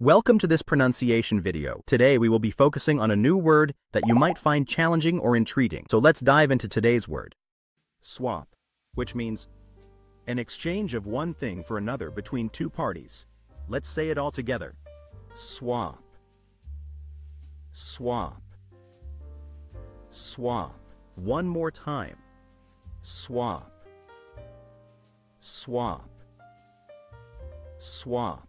Welcome to this pronunciation video. Today we will be focusing on a new word that you might find challenging or intriguing. So let's dive into today's word. Swap, which means an exchange of one thing for another between two parties. Let's say it all together. Swap. Swap. Swap. One more time. Swap. Swap. Swap.